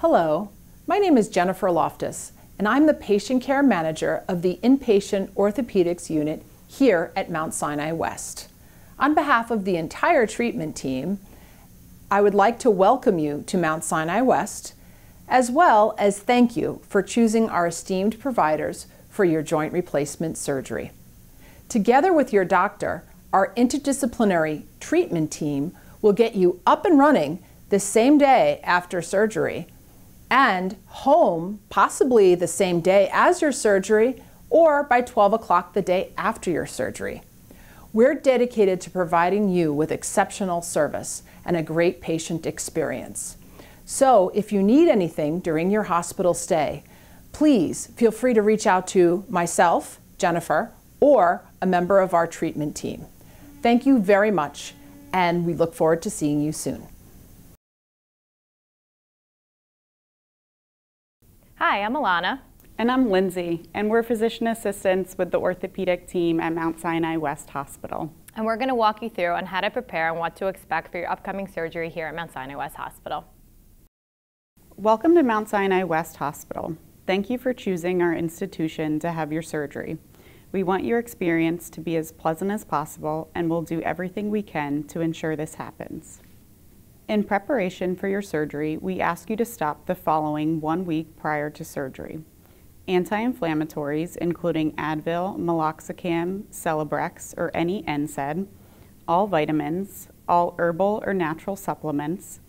Hello, my name is Jennifer Loftus, and I'm the Patient Care Manager of the Inpatient Orthopedics Unit here at Mount Sinai West. On behalf of the entire treatment team, I would like to welcome you to Mount Sinai West, as well as thank you for choosing our esteemed providers for your joint replacement surgery. Together with your doctor, our interdisciplinary treatment team will get you up and running the same day after surgery and home possibly the same day as your surgery or by 12 o'clock the day after your surgery. We're dedicated to providing you with exceptional service and a great patient experience. So if you need anything during your hospital stay, please feel free to reach out to myself, Jennifer, or a member of our treatment team. Thank you very much, and we look forward to seeing you soon. Hi, I'm Alana. And I'm Lindsay, and we're physician assistants with the orthopedic team at Mount Sinai West Hospital. And we're going to walk you through on how to prepare and what to expect for your upcoming surgery here at Mount Sinai West Hospital. Welcome to Mount Sinai West Hospital. Thank you for choosing our institution to have your surgery. We want your experience to be as pleasant as possible, and we'll do everything we can to ensure this happens. In preparation for your surgery, we ask you to stop the following one week prior to surgery. Anti-inflammatories, including Advil, meloxicam, Celebrex, or any NSAID, all vitamins, all herbal or natural supplements.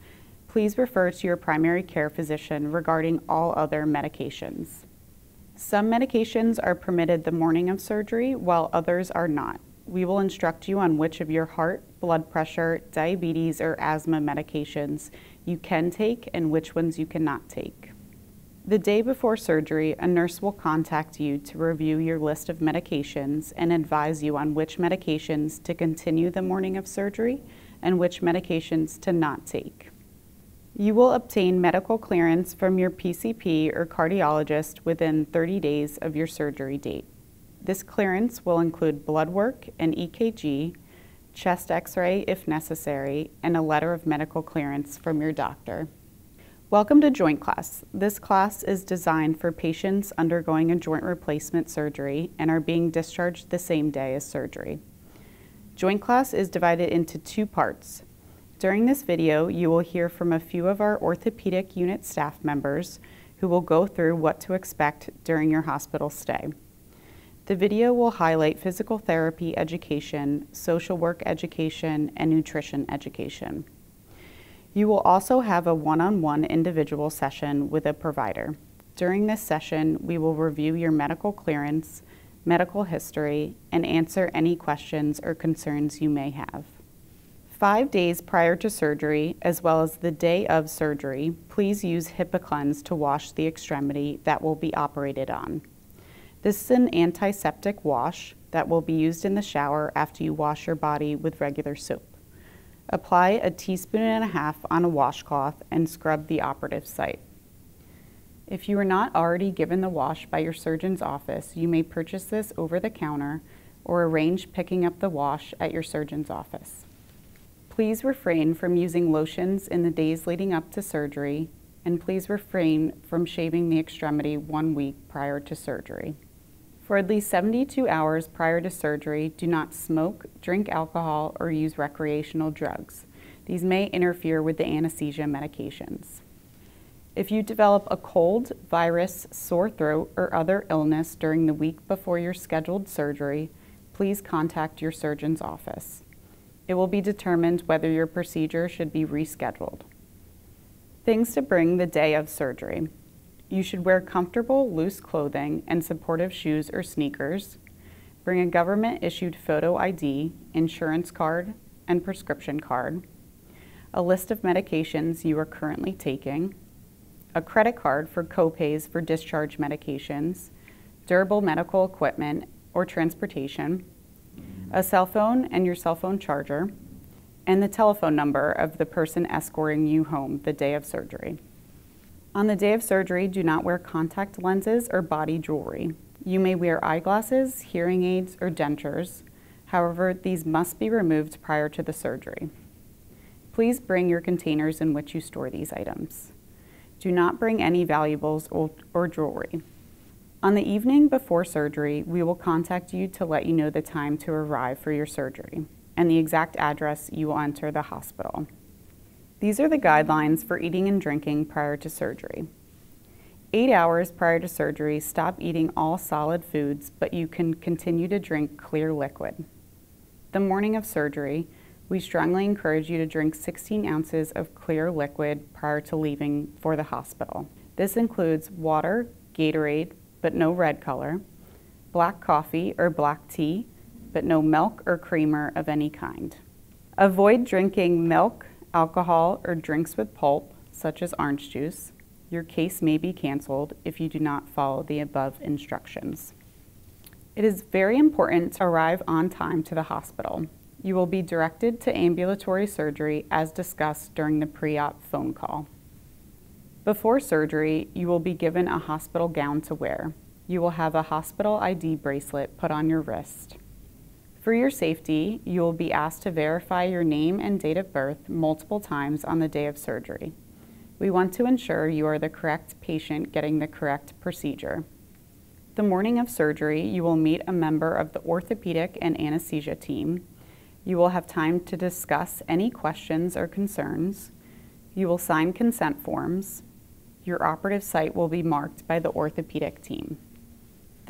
Please refer to your primary care physician regarding all other medications. Some medications are permitted the morning of surgery, while others are not we will instruct you on which of your heart, blood pressure, diabetes, or asthma medications you can take and which ones you cannot take. The day before surgery, a nurse will contact you to review your list of medications and advise you on which medications to continue the morning of surgery and which medications to not take. You will obtain medical clearance from your PCP or cardiologist within 30 days of your surgery date. This clearance will include blood work and EKG, chest x-ray if necessary, and a letter of medical clearance from your doctor. Welcome to Joint Class. This class is designed for patients undergoing a joint replacement surgery and are being discharged the same day as surgery. Joint Class is divided into two parts. During this video, you will hear from a few of our orthopedic unit staff members who will go through what to expect during your hospital stay. The video will highlight physical therapy education, social work education, and nutrition education. You will also have a one-on-one -on -one individual session with a provider. During this session, we will review your medical clearance, medical history, and answer any questions or concerns you may have. Five days prior to surgery, as well as the day of surgery, please use HIPAA to wash the extremity that will be operated on. This is an antiseptic wash that will be used in the shower after you wash your body with regular soap. Apply a teaspoon and a half on a washcloth and scrub the operative site. If you are not already given the wash by your surgeon's office, you may purchase this over the counter or arrange picking up the wash at your surgeon's office. Please refrain from using lotions in the days leading up to surgery, and please refrain from shaving the extremity one week prior to surgery. For at least 72 hours prior to surgery, do not smoke, drink alcohol, or use recreational drugs. These may interfere with the anesthesia medications. If you develop a cold, virus, sore throat, or other illness during the week before your scheduled surgery, please contact your surgeon's office. It will be determined whether your procedure should be rescheduled. Things to bring the day of surgery. You should wear comfortable, loose clothing and supportive shoes or sneakers. Bring a government issued photo ID, insurance card, and prescription card. A list of medications you are currently taking. A credit card for copays for discharge medications, durable medical equipment or transportation, a cell phone and your cell phone charger, and the telephone number of the person escorting you home the day of surgery. On the day of surgery, do not wear contact lenses or body jewelry. You may wear eyeglasses, hearing aids, or dentures. However, these must be removed prior to the surgery. Please bring your containers in which you store these items. Do not bring any valuables or, or jewelry. On the evening before surgery, we will contact you to let you know the time to arrive for your surgery and the exact address you will enter the hospital. These are the guidelines for eating and drinking prior to surgery. Eight hours prior to surgery, stop eating all solid foods, but you can continue to drink clear liquid. The morning of surgery, we strongly encourage you to drink 16 ounces of clear liquid prior to leaving for the hospital. This includes water, Gatorade, but no red color, black coffee or black tea, but no milk or creamer of any kind. Avoid drinking milk, alcohol, or drinks with pulp, such as orange juice. Your case may be canceled if you do not follow the above instructions. It is very important to arrive on time to the hospital. You will be directed to ambulatory surgery as discussed during the pre-op phone call. Before surgery, you will be given a hospital gown to wear. You will have a hospital ID bracelet put on your wrist. For your safety, you will be asked to verify your name and date of birth multiple times on the day of surgery. We want to ensure you are the correct patient getting the correct procedure. The morning of surgery, you will meet a member of the orthopedic and anesthesia team. You will have time to discuss any questions or concerns. You will sign consent forms. Your operative site will be marked by the orthopedic team.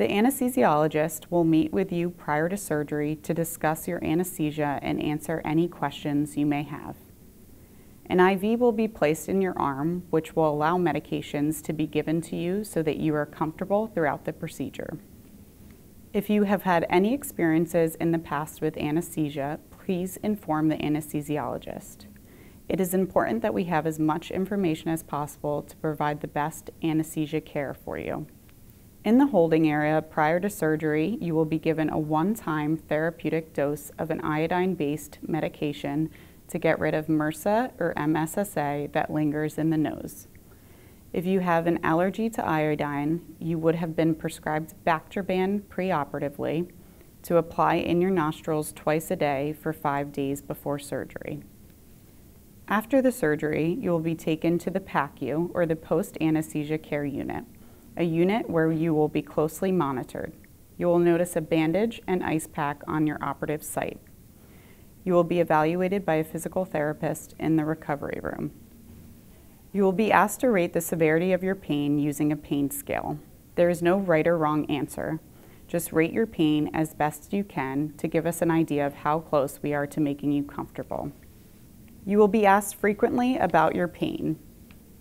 The anesthesiologist will meet with you prior to surgery to discuss your anesthesia and answer any questions you may have. An IV will be placed in your arm, which will allow medications to be given to you so that you are comfortable throughout the procedure. If you have had any experiences in the past with anesthesia, please inform the anesthesiologist. It is important that we have as much information as possible to provide the best anesthesia care for you. In the holding area prior to surgery, you will be given a one-time therapeutic dose of an iodine-based medication to get rid of MRSA or MSSA that lingers in the nose. If you have an allergy to iodine, you would have been prescribed Bactroban preoperatively to apply in your nostrils twice a day for five days before surgery. After the surgery, you will be taken to the PACU, or the Post Anesthesia Care Unit, a unit where you will be closely monitored. You will notice a bandage and ice pack on your operative site. You will be evaluated by a physical therapist in the recovery room. You will be asked to rate the severity of your pain using a pain scale. There is no right or wrong answer. Just rate your pain as best you can to give us an idea of how close we are to making you comfortable. You will be asked frequently about your pain.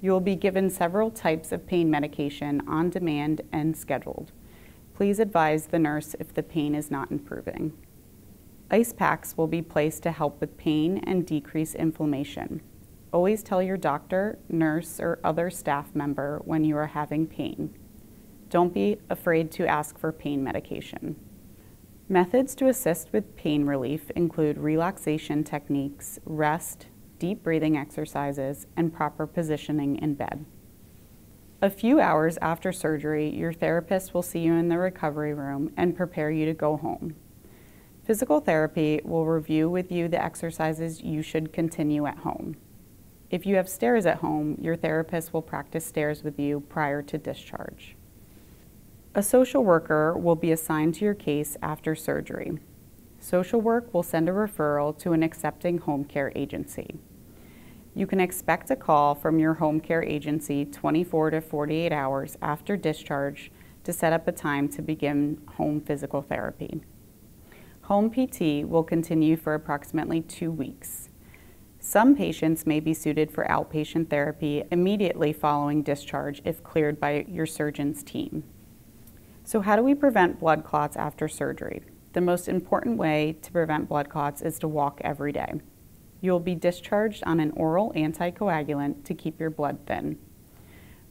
You will be given several types of pain medication on demand and scheduled. Please advise the nurse if the pain is not improving. Ice packs will be placed to help with pain and decrease inflammation. Always tell your doctor, nurse, or other staff member when you are having pain. Don't be afraid to ask for pain medication. Methods to assist with pain relief include relaxation techniques, rest, deep breathing exercises, and proper positioning in bed. A few hours after surgery, your therapist will see you in the recovery room and prepare you to go home. Physical therapy will review with you the exercises you should continue at home. If you have stairs at home, your therapist will practice stairs with you prior to discharge. A social worker will be assigned to your case after surgery. Social work will send a referral to an accepting home care agency. You can expect a call from your home care agency 24 to 48 hours after discharge to set up a time to begin home physical therapy. Home PT will continue for approximately two weeks. Some patients may be suited for outpatient therapy immediately following discharge if cleared by your surgeon's team. So how do we prevent blood clots after surgery? The most important way to prevent blood clots is to walk every day. You will be discharged on an oral anticoagulant to keep your blood thin.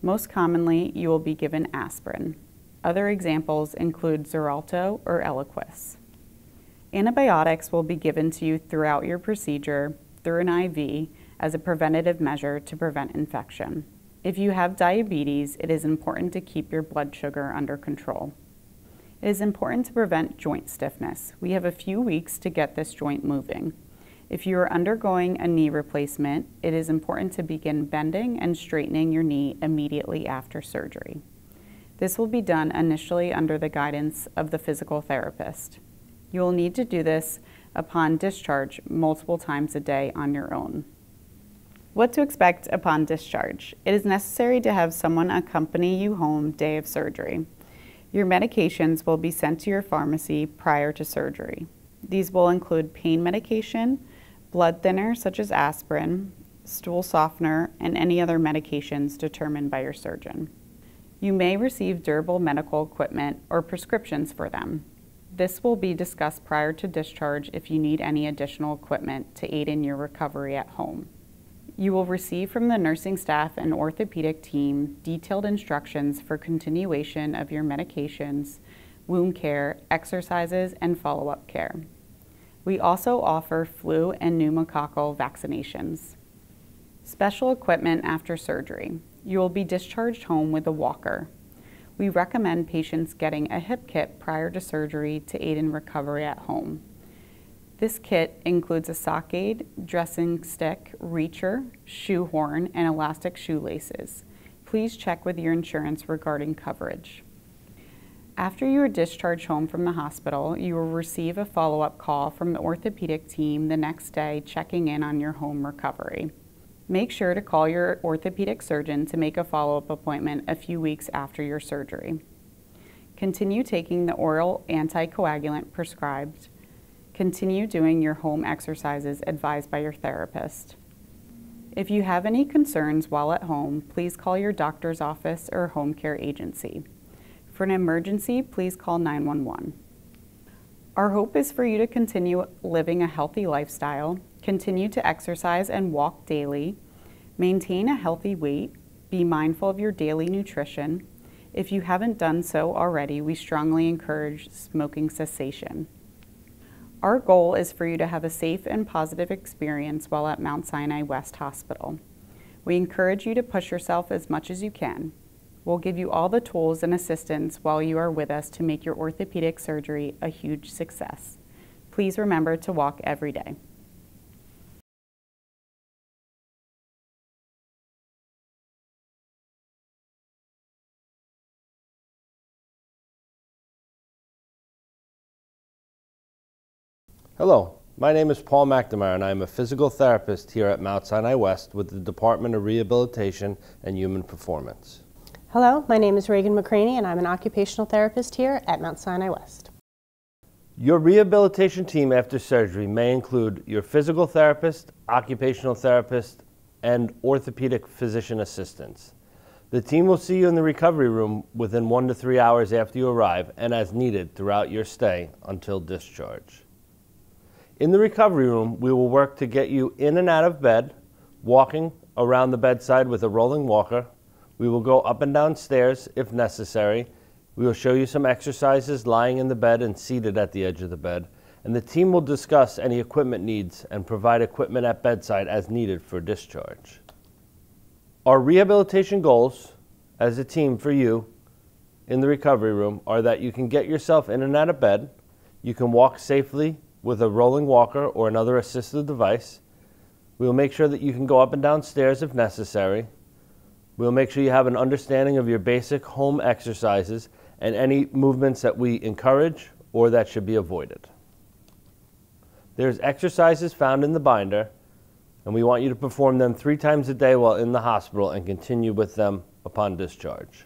Most commonly, you will be given aspirin. Other examples include Xarelto or Eliquis. Antibiotics will be given to you throughout your procedure through an IV as a preventative measure to prevent infection. If you have diabetes, it is important to keep your blood sugar under control. It is important to prevent joint stiffness. We have a few weeks to get this joint moving. If you are undergoing a knee replacement, it is important to begin bending and straightening your knee immediately after surgery. This will be done initially under the guidance of the physical therapist. You will need to do this upon discharge multiple times a day on your own. What to expect upon discharge. It is necessary to have someone accompany you home day of surgery. Your medications will be sent to your pharmacy prior to surgery. These will include pain medication, blood thinner such as aspirin, stool softener, and any other medications determined by your surgeon. You may receive durable medical equipment or prescriptions for them. This will be discussed prior to discharge if you need any additional equipment to aid in your recovery at home. You will receive from the nursing staff and orthopedic team detailed instructions for continuation of your medications, wound care, exercises, and follow-up care. We also offer flu and pneumococcal vaccinations. Special equipment after surgery. You will be discharged home with a walker. We recommend patients getting a hip kit prior to surgery to aid in recovery at home. This kit includes a sock aid, dressing stick, reacher, shoehorn, and elastic shoelaces. Please check with your insurance regarding coverage. After you are discharged home from the hospital, you will receive a follow-up call from the orthopedic team the next day checking in on your home recovery. Make sure to call your orthopedic surgeon to make a follow-up appointment a few weeks after your surgery. Continue taking the oral anticoagulant prescribed. Continue doing your home exercises advised by your therapist. If you have any concerns while at home, please call your doctor's office or home care agency. For an emergency, please call 911. Our hope is for you to continue living a healthy lifestyle, continue to exercise and walk daily, maintain a healthy weight, be mindful of your daily nutrition. If you haven't done so already, we strongly encourage smoking cessation. Our goal is for you to have a safe and positive experience while at Mount Sinai West Hospital. We encourage you to push yourself as much as you can. We'll give you all the tools and assistance while you are with us to make your orthopedic surgery a huge success. Please remember to walk every day. Hello, my name is Paul McNamara and I am a physical therapist here at Mount Sinai West with the Department of Rehabilitation and Human Performance. Hello, my name is Reagan McCraney and I'm an occupational therapist here at Mount Sinai West. Your rehabilitation team after surgery may include your physical therapist, occupational therapist, and orthopedic physician assistants. The team will see you in the recovery room within one to three hours after you arrive and as needed throughout your stay until discharge. In the recovery room, we will work to get you in and out of bed, walking around the bedside with a rolling walker, we will go up and down stairs if necessary. We will show you some exercises lying in the bed and seated at the edge of the bed. And the team will discuss any equipment needs and provide equipment at bedside as needed for discharge. Our rehabilitation goals as a team for you in the recovery room are that you can get yourself in and out of bed, you can walk safely with a rolling walker or another assistive device. We will make sure that you can go up and down stairs if necessary. We'll make sure you have an understanding of your basic home exercises and any movements that we encourage or that should be avoided. There's exercises found in the binder, and we want you to perform them three times a day while in the hospital and continue with them upon discharge.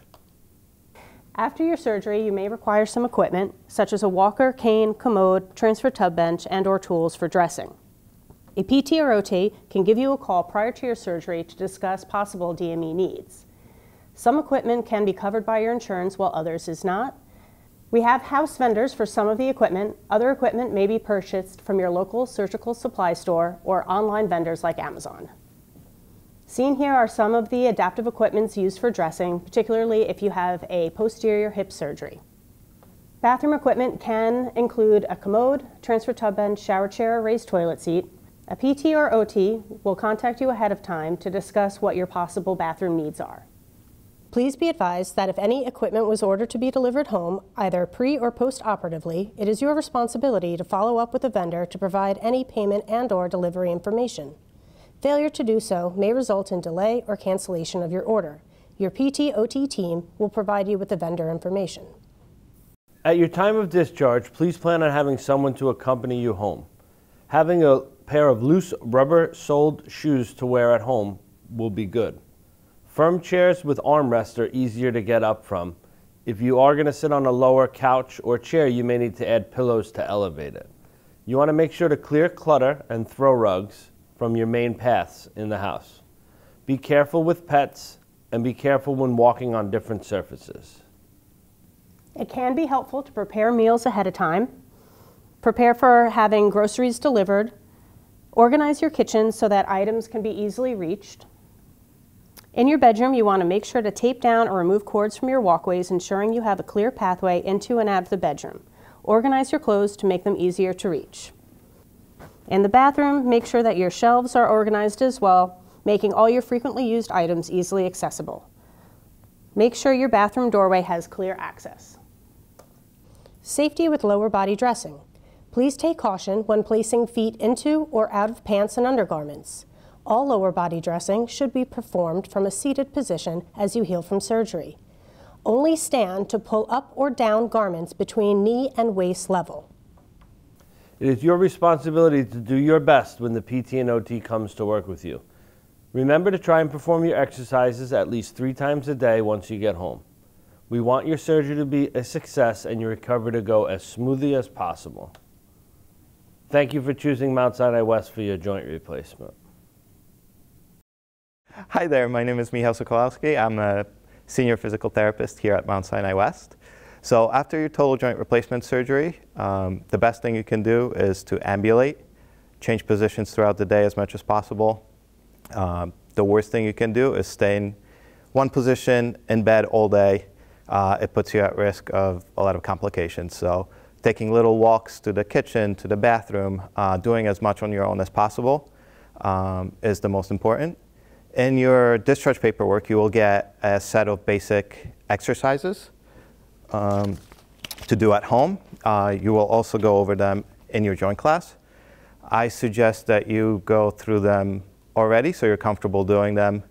After your surgery, you may require some equipment, such as a walker, cane, commode, transfer tub bench, and or tools for dressing. A PT or OT can give you a call prior to your surgery to discuss possible DME needs. Some equipment can be covered by your insurance while others is not. We have house vendors for some of the equipment. Other equipment may be purchased from your local surgical supply store or online vendors like Amazon. Seen here are some of the adaptive equipments used for dressing, particularly if you have a posterior hip surgery. Bathroom equipment can include a commode, transfer tub bench, shower chair, raised toilet seat, a PT or OT will contact you ahead of time to discuss what your possible bathroom needs are. Please be advised that if any equipment was ordered to be delivered home, either pre or post operatively, it is your responsibility to follow up with the vendor to provide any payment and or delivery information. Failure to do so may result in delay or cancellation of your order. Your PT-OT team will provide you with the vendor information. At your time of discharge, please plan on having someone to accompany you home. Having a pair of loose rubber soled shoes to wear at home will be good. Firm chairs with armrests are easier to get up from. If you are going to sit on a lower couch or chair, you may need to add pillows to elevate it. You want to make sure to clear clutter and throw rugs from your main paths in the house. Be careful with pets and be careful when walking on different surfaces. It can be helpful to prepare meals ahead of time, prepare for having groceries delivered, organize your kitchen so that items can be easily reached, in your bedroom, you want to make sure to tape down or remove cords from your walkways, ensuring you have a clear pathway into and out of the bedroom. Organize your clothes to make them easier to reach. In the bathroom, make sure that your shelves are organized as well, making all your frequently used items easily accessible. Make sure your bathroom doorway has clear access. Safety with lower body dressing. Please take caution when placing feet into or out of pants and undergarments. All lower body dressing should be performed from a seated position as you heal from surgery. Only stand to pull up or down garments between knee and waist level. It is your responsibility to do your best when the PT and OT comes to work with you. Remember to try and perform your exercises at least three times a day once you get home. We want your surgery to be a success and your recovery to go as smoothly as possible. Thank you for choosing Mount Sinai West for your joint replacement. Hi there, my name is Michał Sokolowski. I'm a senior physical therapist here at Mount Sinai West. So after your total joint replacement surgery, um, the best thing you can do is to ambulate, change positions throughout the day as much as possible. Um, the worst thing you can do is stay in one position in bed all day. Uh, it puts you at risk of a lot of complications. So taking little walks to the kitchen, to the bathroom, uh, doing as much on your own as possible um, is the most important. In your discharge paperwork, you will get a set of basic exercises um, to do at home. Uh, you will also go over them in your joint class. I suggest that you go through them already so you're comfortable doing them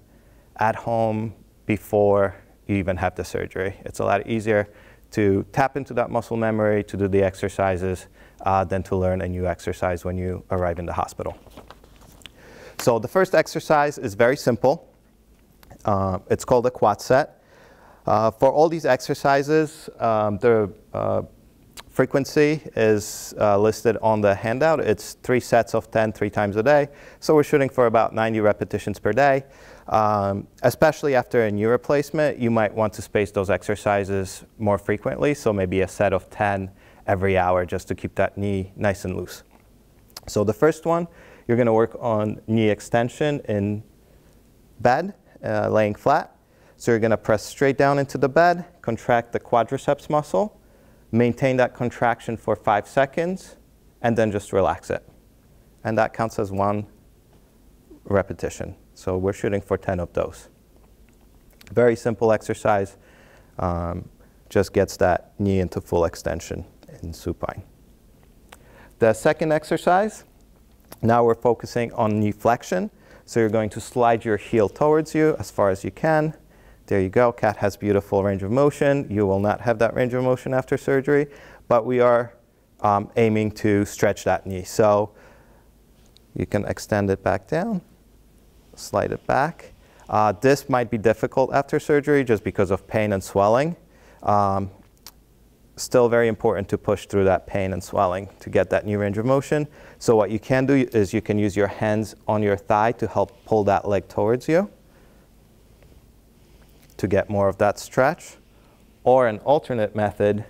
at home before you even have the surgery. It's a lot easier to tap into that muscle memory to do the exercises uh, than to learn a new exercise when you arrive in the hospital. So the first exercise is very simple. Uh, it's called a quad set. Uh, for all these exercises, um, the uh, frequency is uh, listed on the handout. It's three sets of 10, three times a day. So we're shooting for about 90 repetitions per day. Um, especially after a knee replacement, you might want to space those exercises more frequently. So maybe a set of 10 every hour just to keep that knee nice and loose. So the first one you're going to work on knee extension in bed, uh, laying flat. So you're going to press straight down into the bed, contract the quadriceps muscle, maintain that contraction for five seconds, and then just relax it. And that counts as one repetition. So we're shooting for 10 of those. Very simple exercise, um, just gets that knee into full extension in supine. The second exercise now we're focusing on knee flexion. So you're going to slide your heel towards you as far as you can. There you go. Cat has beautiful range of motion. You will not have that range of motion after surgery, but we are um, aiming to stretch that knee. So you can extend it back down, slide it back. Uh, this might be difficult after surgery just because of pain and swelling. Um, still very important to push through that pain and swelling to get that new range of motion. So what you can do is you can use your hands on your thigh to help pull that leg towards you to get more of that stretch. Or an alternate method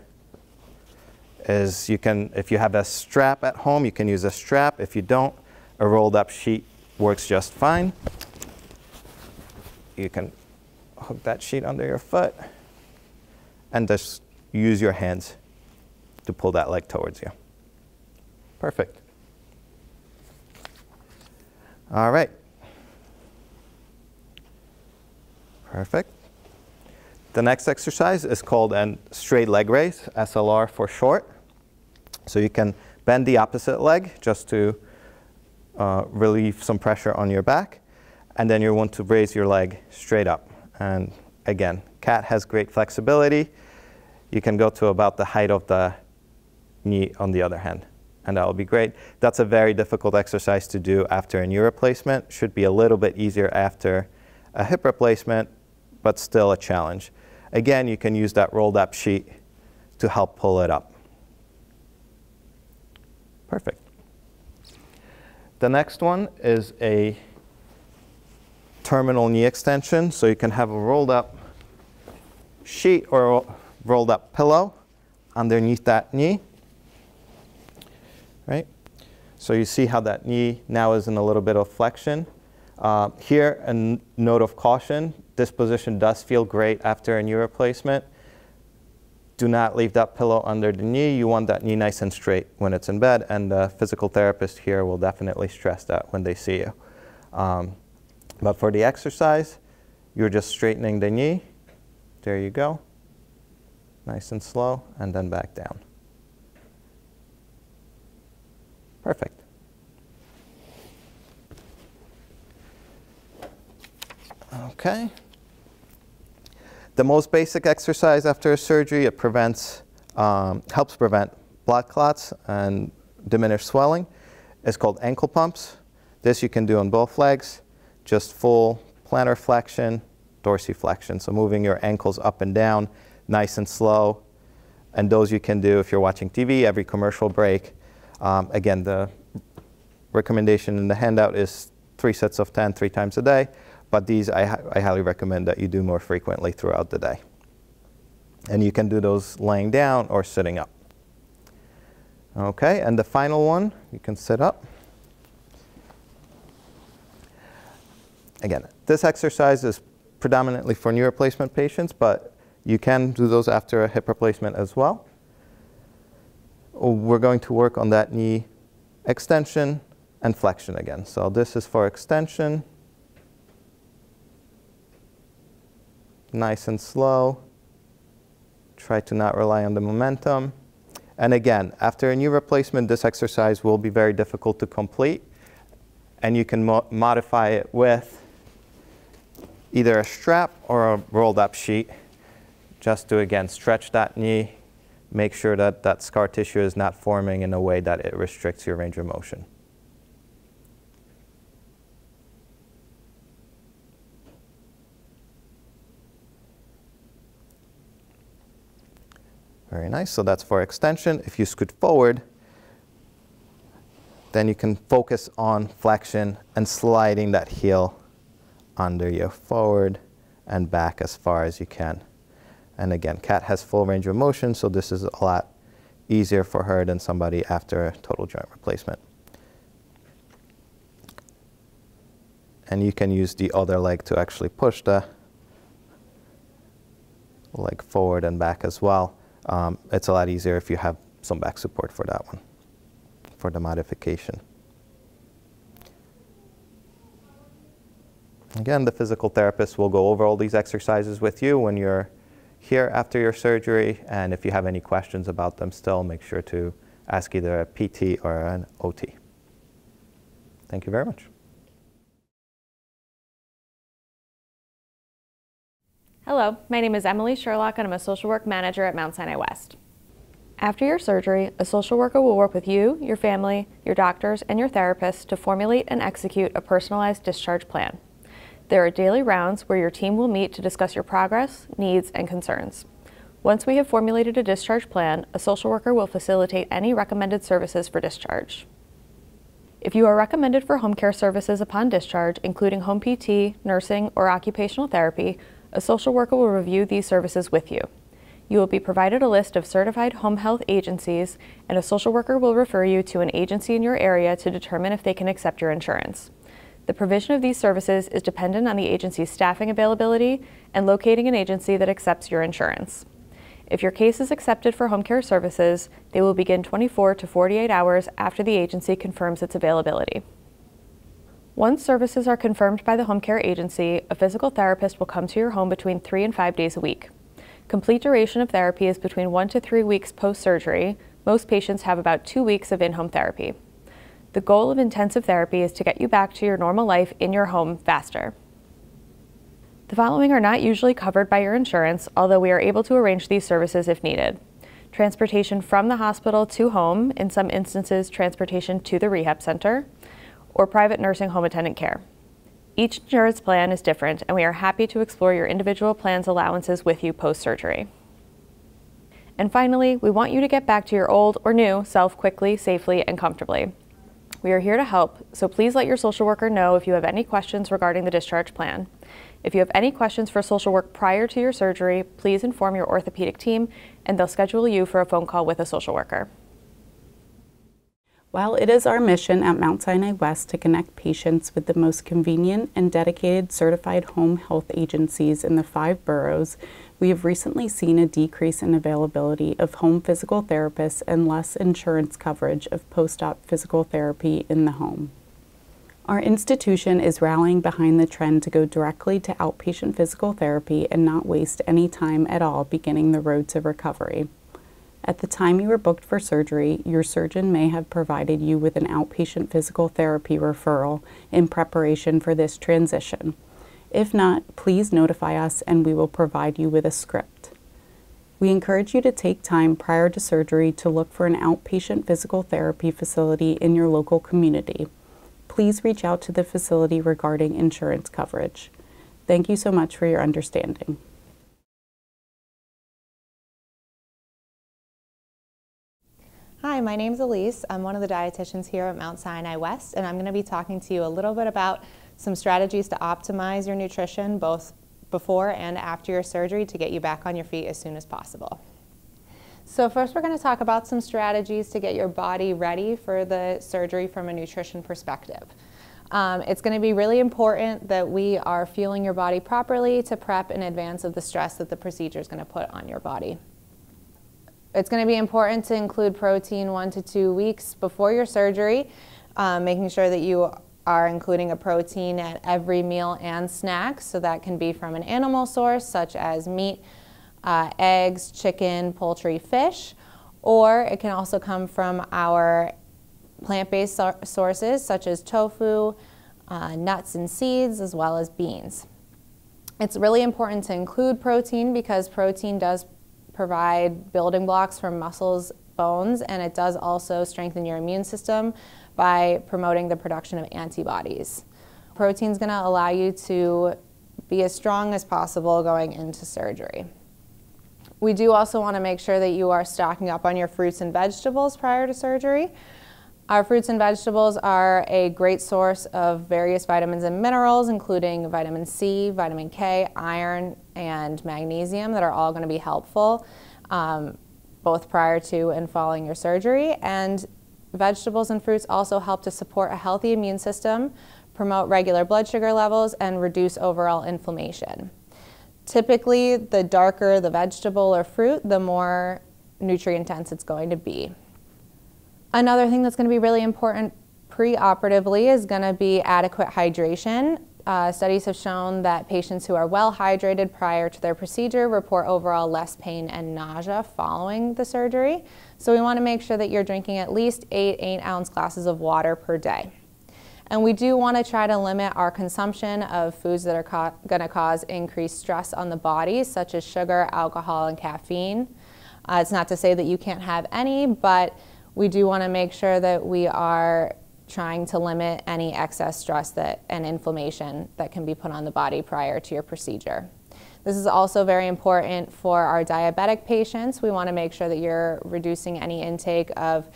is you can, if you have a strap at home, you can use a strap. If you don't, a rolled up sheet works just fine. You can hook that sheet under your foot and just use your hands to pull that leg towards you. Perfect. All right. Perfect. The next exercise is called a straight leg raise, SLR for short. So you can bend the opposite leg just to uh, relieve some pressure on your back. And then you want to raise your leg straight up. And again, cat has great flexibility. You can go to about the height of the knee on the other hand. And that will be great. That's a very difficult exercise to do after a knee replacement. Should be a little bit easier after a hip replacement, but still a challenge. Again, you can use that rolled up sheet to help pull it up. Perfect. The next one is a terminal knee extension. So you can have a rolled up sheet or rolled up pillow underneath that knee. Right? So you see how that knee now is in a little bit of flexion. Uh, here, a note of caution. This position does feel great after a knee replacement do not leave that pillow under the knee. You want that knee nice and straight when it's in bed, and the physical therapist here will definitely stress that when they see you. Um, but for the exercise, you're just straightening the knee. There you go. Nice and slow, and then back down. Perfect. Okay. The most basic exercise after a surgery, it prevents, um, helps prevent blood clots and diminish swelling. It's called ankle pumps. This you can do on both legs, just full plantar flexion, dorsiflexion. So moving your ankles up and down, nice and slow. And those you can do if you're watching TV, every commercial break. Um, again, the recommendation in the handout is three sets of 10, three times a day but these I, I highly recommend that you do more frequently throughout the day. And you can do those laying down or sitting up. Okay, and the final one, you can sit up. Again, this exercise is predominantly for knee replacement patients, but you can do those after a hip replacement as well. We're going to work on that knee extension and flexion again. So this is for extension. Nice and slow. Try to not rely on the momentum. And again, after a knee replacement, this exercise will be very difficult to complete. And you can mo modify it with either a strap or a rolled up sheet just to, again, stretch that knee, make sure that that scar tissue is not forming in a way that it restricts your range of motion. Very nice. So that's for extension. If you scoot forward, then you can focus on flexion and sliding that heel under your forward and back as far as you can. And again, Cat has full range of motion, so this is a lot easier for her than somebody after a total joint replacement. And you can use the other leg to actually push the leg forward and back as well. Um, it's a lot easier if you have some back support for that one, for the modification. Again, the physical therapist will go over all these exercises with you when you're here after your surgery, and if you have any questions about them still, make sure to ask either a PT or an OT. Thank you very much. Hello, my name is Emily Sherlock and I'm a social work manager at Mount Sinai West. After your surgery, a social worker will work with you, your family, your doctors, and your therapist to formulate and execute a personalized discharge plan. There are daily rounds where your team will meet to discuss your progress, needs, and concerns. Once we have formulated a discharge plan, a social worker will facilitate any recommended services for discharge. If you are recommended for home care services upon discharge, including home PT, nursing, or occupational therapy, a social worker will review these services with you. You will be provided a list of certified home health agencies, and a social worker will refer you to an agency in your area to determine if they can accept your insurance. The provision of these services is dependent on the agency's staffing availability and locating an agency that accepts your insurance. If your case is accepted for home care services, they will begin 24 to 48 hours after the agency confirms its availability. Once services are confirmed by the home care agency, a physical therapist will come to your home between three and five days a week. Complete duration of therapy is between one to three weeks post-surgery. Most patients have about two weeks of in-home therapy. The goal of intensive therapy is to get you back to your normal life in your home faster. The following are not usually covered by your insurance, although we are able to arrange these services if needed. Transportation from the hospital to home, in some instances transportation to the rehab center, or private nursing home attendant care. Each insurance plan is different, and we are happy to explore your individual plan's allowances with you post-surgery. And finally, we want you to get back to your old or new self quickly, safely, and comfortably. We are here to help, so please let your social worker know if you have any questions regarding the discharge plan. If you have any questions for social work prior to your surgery, please inform your orthopedic team and they'll schedule you for a phone call with a social worker. While it is our mission at Mount Sinai West to connect patients with the most convenient and dedicated certified home health agencies in the five boroughs, we have recently seen a decrease in availability of home physical therapists and less insurance coverage of post op physical therapy in the home. Our institution is rallying behind the trend to go directly to outpatient physical therapy and not waste any time at all beginning the road to recovery. At the time you were booked for surgery, your surgeon may have provided you with an outpatient physical therapy referral in preparation for this transition. If not, please notify us and we will provide you with a script. We encourage you to take time prior to surgery to look for an outpatient physical therapy facility in your local community please reach out to the facility regarding insurance coverage. Thank you so much for your understanding. Hi, my name is Elise. I'm one of the dietitians here at Mount Sinai West, and I'm going to be talking to you a little bit about some strategies to optimize your nutrition both before and after your surgery to get you back on your feet as soon as possible. So first we're going to talk about some strategies to get your body ready for the surgery from a nutrition perspective. Um, it's going to be really important that we are fueling your body properly to prep in advance of the stress that the procedure is going to put on your body. It's going to be important to include protein one to two weeks before your surgery, um, making sure that you are including a protein at every meal and snack. So that can be from an animal source such as meat, uh, eggs, chicken, poultry, fish, or it can also come from our plant-based so sources such as tofu, uh, nuts and seeds, as well as beans. It's really important to include protein because protein does provide building blocks for muscles, bones, and it does also strengthen your immune system by promoting the production of antibodies. Protein is going to allow you to be as strong as possible going into surgery. We do also want to make sure that you are stocking up on your fruits and vegetables prior to surgery. Our fruits and vegetables are a great source of various vitamins and minerals, including vitamin C, vitamin K, iron, and magnesium that are all going to be helpful um, both prior to and following your surgery. And vegetables and fruits also help to support a healthy immune system, promote regular blood sugar levels, and reduce overall inflammation. Typically, the darker the vegetable or fruit, the more nutrient dense it's going to be. Another thing that's going to be really important preoperatively is going to be adequate hydration. Uh, studies have shown that patients who are well hydrated prior to their procedure report overall less pain and nausea following the surgery. So we want to make sure that you're drinking at least eight 8 ounce glasses of water per day. And we do want to try to limit our consumption of foods that are going to cause increased stress on the body, such as sugar, alcohol, and caffeine. Uh, it's not to say that you can't have any, but we do want to make sure that we are trying to limit any excess stress that, and inflammation that can be put on the body prior to your procedure. This is also very important for our diabetic patients. We want to make sure that you're reducing any intake of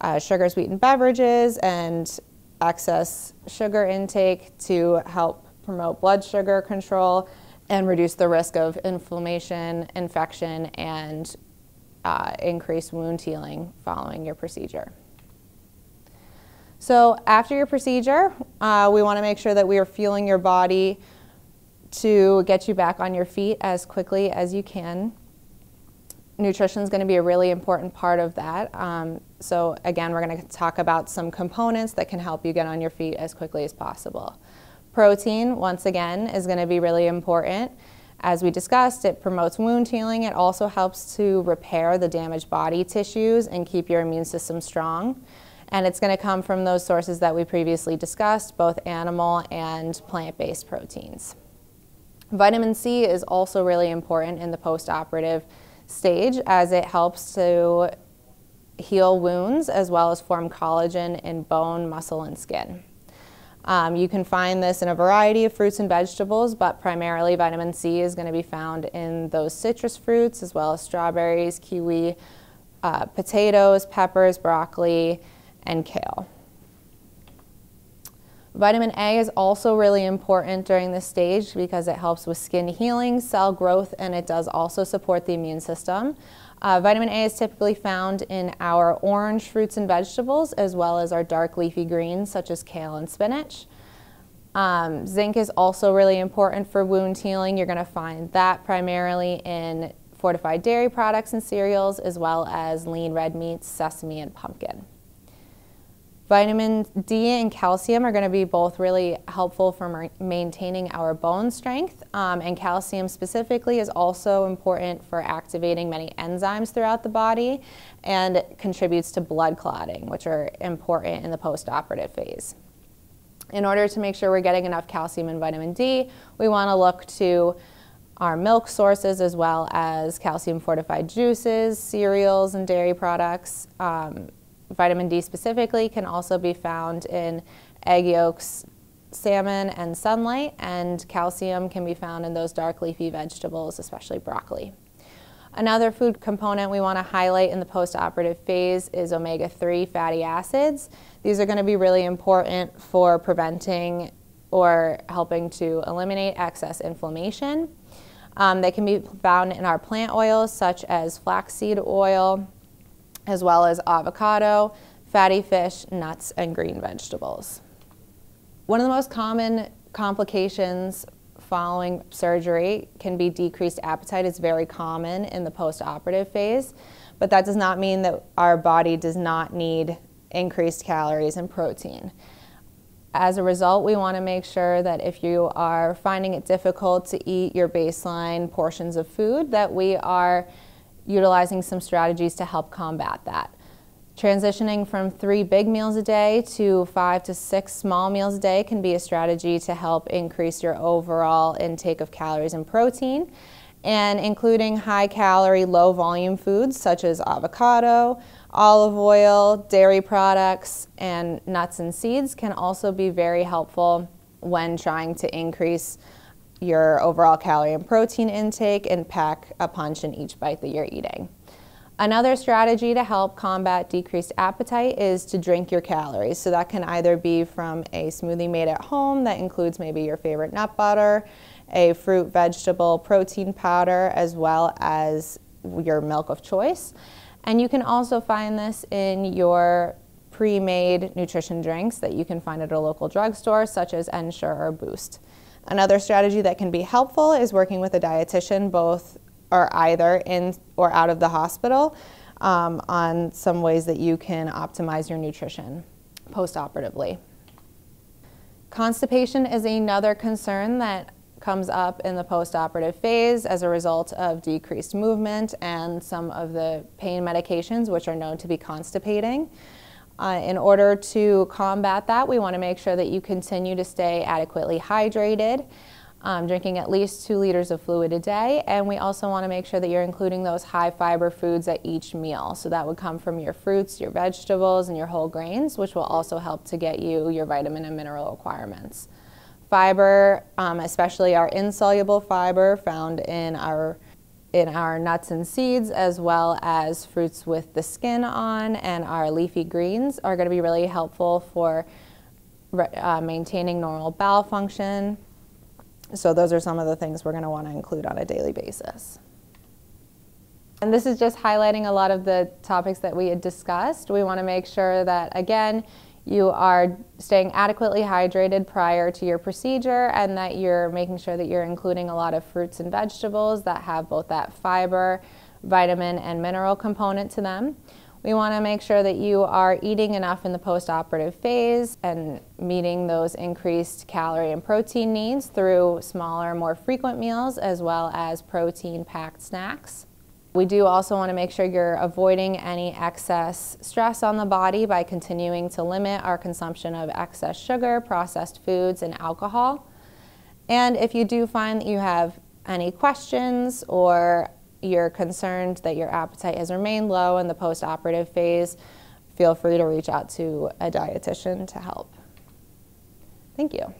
uh, sugar sweetened beverages and excess sugar intake to help promote blood sugar control and reduce the risk of inflammation, infection, and uh, increased wound healing following your procedure. So after your procedure, uh, we want to make sure that we are fueling your body to get you back on your feet as quickly as you can nutrition is going to be a really important part of that. Um, so again, we're going to talk about some components that can help you get on your feet as quickly as possible. Protein, once again, is going to be really important As we discussed, it promotes wound healing. It also helps to repair the damaged body tissues and keep your immune system strong. And it's going to come from those sources that we previously discussed, both animal and plant-based proteins. Vitamin C is also really important in the post-operative stage as it helps to heal wounds as well as form collagen in bone, muscle, and skin. Um, you can find this in a variety of fruits and vegetables, but primarily vitamin C is going to be found in those citrus fruits as well as strawberries, kiwi, uh, potatoes, peppers, broccoli, and kale. Vitamin A is also really important during this stage because it helps with skin healing, cell growth, and it does also support the immune system. Uh, vitamin A is typically found in our orange fruits and vegetables as well as our dark leafy greens such as kale and spinach. Um, zinc is also really important for wound healing. You're going to find that primarily in fortified dairy products and cereals as well as lean red meats, sesame, and pumpkin. Vitamin D and calcium are going to be both really helpful for maintaining our bone strength, um, and calcium specifically is also important for activating many enzymes throughout the body and contributes to blood clotting, which are important in the post-operative phase. In order to make sure we're getting enough calcium and vitamin D, we want to look to our milk sources as well as calcium fortified juices, cereals, and dairy products. Um, Vitamin D specifically can also be found in egg yolks, salmon, and sunlight, and calcium can be found in those dark leafy vegetables, especially broccoli. Another food component we want to highlight in the post-operative phase is omega-3 fatty acids. These are going to be really important for preventing or helping to eliminate excess inflammation. Um, they can be found in our plant oils such as flaxseed oil, as well as avocado, fatty fish, nuts, and green vegetables. One of the most common complications following surgery can be decreased appetite. It's very common in the post-operative phase, but that does not mean that our body does not need increased calories and protein. As a result, we want to make sure that if you are finding it difficult to eat your baseline portions of food, that we are utilizing some strategies to help combat that. Transitioning from three big meals a day to five to six small meals a day can be a strategy to help increase your overall intake of calories and protein. And including high calorie, low volume foods such as avocado, olive oil, dairy products, and nuts and seeds can also be very helpful when trying to increase your overall calorie and protein intake and pack a punch in each bite that you're eating. Another strategy to help combat decreased appetite is to drink your calories. So that can either be from a smoothie made at home that includes maybe your favorite nut butter, a fruit, vegetable, protein powder, as well as your milk of choice. And you can also find this in your pre-made nutrition drinks that you can find at a local drugstore such as Ensure or Boost. Another strategy that can be helpful is working with a dietitian, both or either in or out of the hospital, um, on some ways that you can optimize your nutrition post-operatively. Constipation is another concern that comes up in the post-operative phase as a result of decreased movement and some of the pain medications which are known to be constipating. Uh, in order to combat that, we want to make sure that you continue to stay adequately hydrated, um, drinking at least two liters of fluid a day, and we also want to make sure that you're including those high fiber foods at each meal. So that would come from your fruits, your vegetables, and your whole grains, which will also help to get you your vitamin and mineral requirements. Fiber, um, especially our insoluble fiber found in our in our nuts and seeds as well as fruits with the skin on and our leafy greens are going to be really helpful for uh, maintaining normal bowel function. So those are some of the things we're going to want to include on a daily basis. And this is just highlighting a lot of the topics that we had discussed. We want to make sure that, again, you are staying adequately hydrated prior to your procedure and that you're making sure that you're including a lot of fruits and vegetables that have both that fiber, vitamin, and mineral component to them. We want to make sure that you are eating enough in the postoperative phase and meeting those increased calorie and protein needs through smaller, more frequent meals as well as protein packed snacks. We do also want to make sure you're avoiding any excess stress on the body by continuing to limit our consumption of excess sugar, processed foods, and alcohol. And if you do find that you have any questions or you're concerned that your appetite has remained low in the postoperative phase, feel free to reach out to a dietitian to help. Thank you.